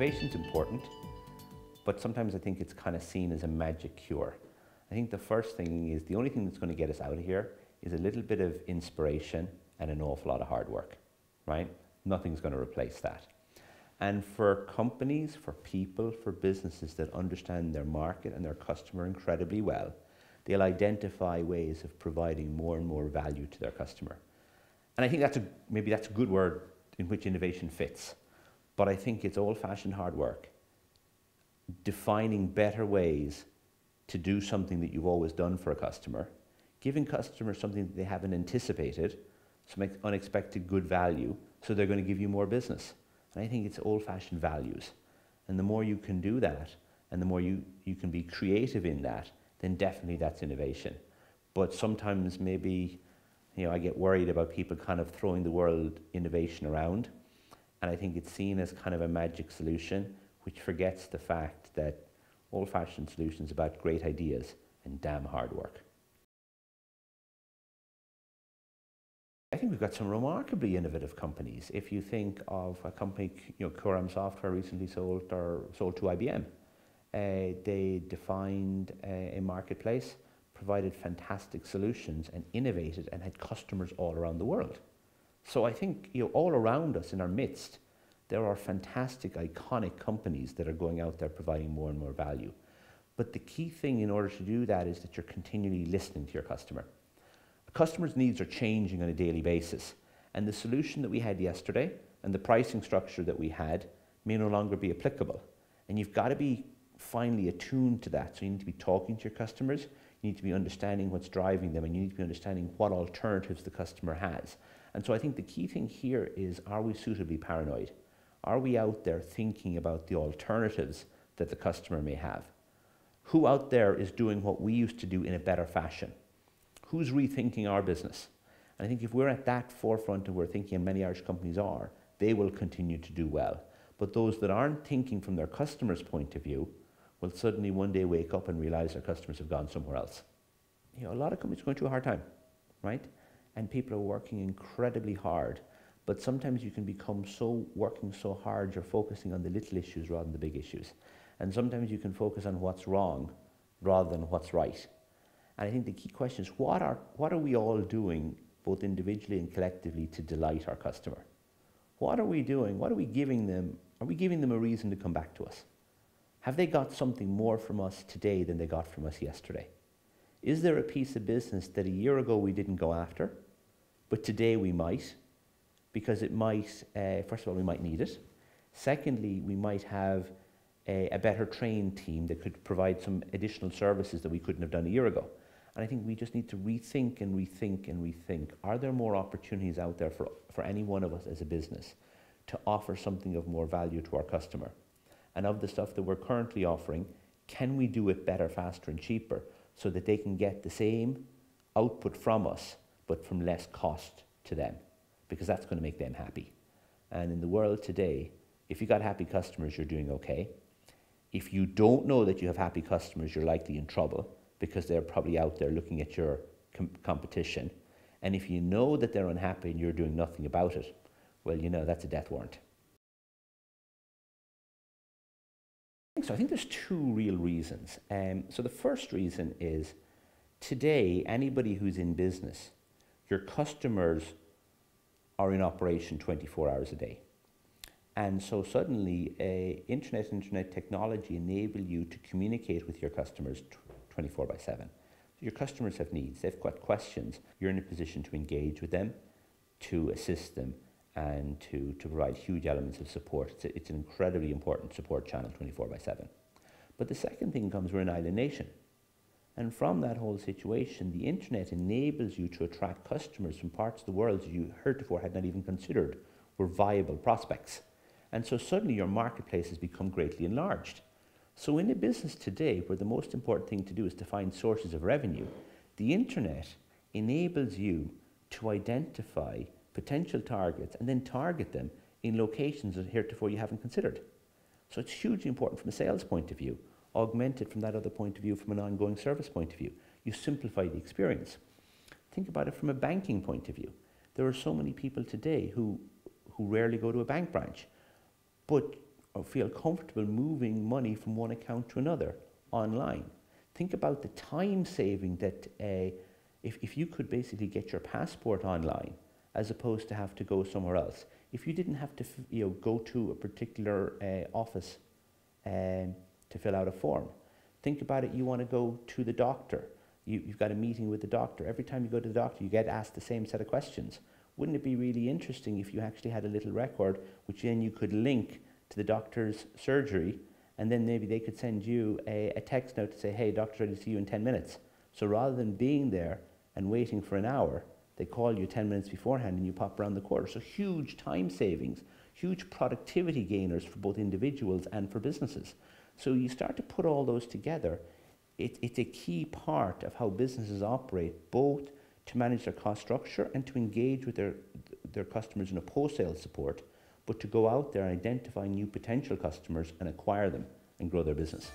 innovation's important, but sometimes I think it's kind of seen as a magic cure. I think the first thing is the only thing that's going to get us out of here is a little bit of inspiration and an awful lot of hard work, right? Nothing's going to replace that. And for companies, for people, for businesses that understand their market and their customer incredibly well, they'll identify ways of providing more and more value to their customer. And I think that's a, maybe that's a good word in which innovation fits. But I think it's old-fashioned hard work, defining better ways to do something that you've always done for a customer, giving customers something that they haven't anticipated, some unexpected good value, so they're going to give you more business. And I think it's old-fashioned values. And the more you can do that, and the more you, you can be creative in that, then definitely that's innovation. But sometimes maybe, you know, I get worried about people kind of throwing the word innovation around. And I think it's seen as kind of a magic solution, which forgets the fact that old-fashioned solutions about great ideas and damn hard work. I think we've got some remarkably innovative companies. If you think of a company, you know, Cúram Software recently sold or sold to IBM. Uh, they defined a, a marketplace, provided fantastic solutions and innovated and had customers all around the world. So I think you know, all around us in our midst, there are fantastic, iconic companies that are going out there providing more and more value. But the key thing in order to do that is that you're continually listening to your customer. A customer's needs are changing on a daily basis. And the solution that we had yesterday and the pricing structure that we had may no longer be applicable. And you've got to be finely attuned to that. So you need to be talking to your customers, you need to be understanding what's driving them, and you need to be understanding what alternatives the customer has. And so I think the key thing here is are we suitably paranoid? Are we out there thinking about the alternatives that the customer may have? Who out there is doing what we used to do in a better fashion? Who's rethinking our business? And I think if we're at that forefront and we're thinking, and many Irish companies are, they will continue to do well. But those that aren't thinking from their customer's point of view will suddenly one day wake up and realize their customers have gone somewhere else. You know, a lot of companies are going through a hard time, right? And people are working incredibly hard. But sometimes you can become so working so hard, you're focusing on the little issues rather than the big issues. And sometimes you can focus on what's wrong rather than what's right. And I think the key question is what are, what are we all doing, both individually and collectively, to delight our customer? What are we doing? What are we giving them? Are we giving them a reason to come back to us? Have they got something more from us today than they got from us yesterday? Is there a piece of business that a year ago we didn't go after, but today we might? Because it might, uh, first of all, we might need it. Secondly, we might have a, a better trained team that could provide some additional services that we couldn't have done a year ago. And I think we just need to rethink and rethink and rethink. Are there more opportunities out there for, for any one of us as a business to offer something of more value to our customer? And of the stuff that we're currently offering, can we do it better, faster, and cheaper so that they can get the same output from us, but from less cost to them? Because that's going to make them happy. And in the world today, if you've got happy customers, you're doing okay. If you don't know that you have happy customers, you're likely in trouble because they're probably out there looking at your com competition. And if you know that they're unhappy and you're doing nothing about it, well, you know, that's a death warrant. So I think there's two real reasons. Um, so the first reason is today, anybody who's in business, your customers are in operation 24 hours a day. And so suddenly, uh, internet internet technology enable you to communicate with your customers 24 by 7. Your customers have needs, they've got questions. You're in a position to engage with them, to assist them, and to, to provide huge elements of support. It's, a, it's an incredibly important support channel 24 by 7. But the second thing comes, we're an island nation. And from that whole situation, the internet enables you to attract customers from parts of the world you heretofore had not even considered were viable prospects. And so suddenly your marketplace has become greatly enlarged. So in a business today where the most important thing to do is to find sources of revenue, the internet enables you to identify potential targets and then target them in locations that heretofore you haven't considered. So it's hugely important from a sales point of view, augmented from that other point of view from an ongoing service point of view. You simplify the experience. Think about it from a banking point of view. There are so many people today who, who rarely go to a bank branch, but feel comfortable moving money from one account to another online. Think about the time saving that uh, if, if you could basically get your passport online as opposed to have to go somewhere else. If you didn't have to you know, go to a particular uh, office um, to fill out a form. Think about it, you want to go to the doctor. You, you've got a meeting with the doctor. Every time you go to the doctor, you get asked the same set of questions. Wouldn't it be really interesting if you actually had a little record which then you could link to the doctor's surgery and then maybe they could send you a, a text note to say, hey, doctor, ready to see you in 10 minutes. So rather than being there and waiting for an hour, they call you 10 minutes beforehand and you pop around the corner. So huge time savings, huge productivity gainers for both individuals and for businesses. So you start to put all those together. It, it's a key part of how businesses operate, both to manage their cost structure and to engage with their, their customers in a post-sale support, but to go out there and identify new potential customers and acquire them and grow their business.